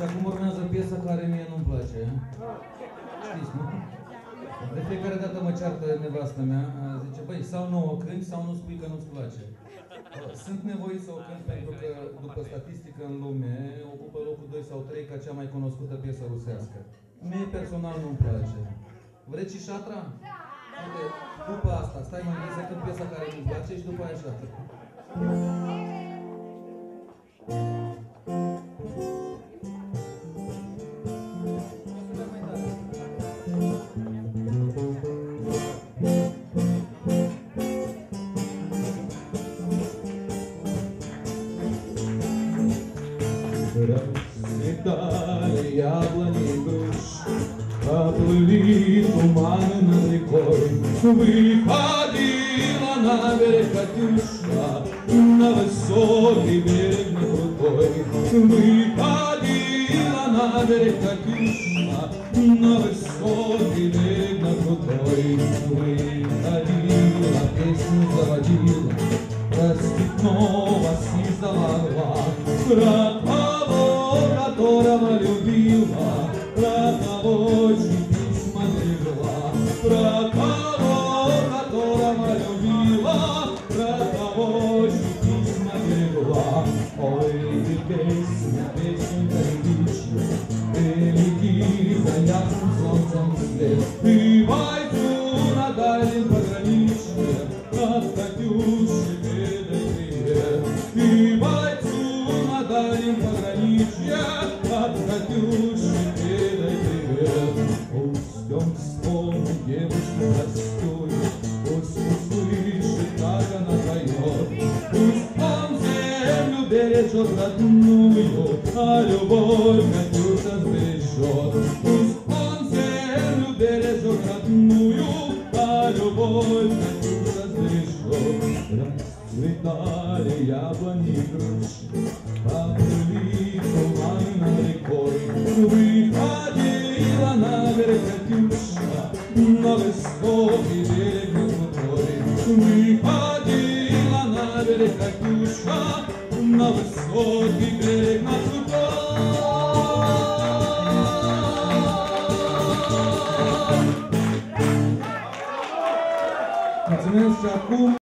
Și acum urmează piesa care mie nu-mi place. Știți, nu? De fiecare dată mă ceartă nevastă mea, zice, băi, sau nu o cânti, sau nu spui că nu-ți place. Sunt nevoit să o cânt pentru că, după statistică în lume, ocupă locul 2 sau 3 ca cea mai cunoscută piesă rusească. Mie personal nu-mi place. Vreți și șatra? Uite, după asta, stai mai să cânt piesa care nu-mi place și după aia șatra. Расцветали яблони груш, Поплыли туманы над рекой. Выходила на берег Катюша, На высокий берег на крутой. Выходила на берег Катюша, На высокий берег на крутой. Выходила, песню заводила, Распитного съездала Про того, которого любила, того, чьи письма берегла, Про того, которого любила, того, чьи письма берегла. Ой, ты песня, песенка летучая, Ты лети за ясным солнцем вслед, Ты войду на дальнем пограничье, бережет родную, А любовь Катюша сбережет. Пусть он землю бережет родную, А любовь Катюша сбережет. Расцветали яблони и груши, Поплыли На высокий берег крутой. Выходила на берег Катюша, На высокий берег на. Mulțumesc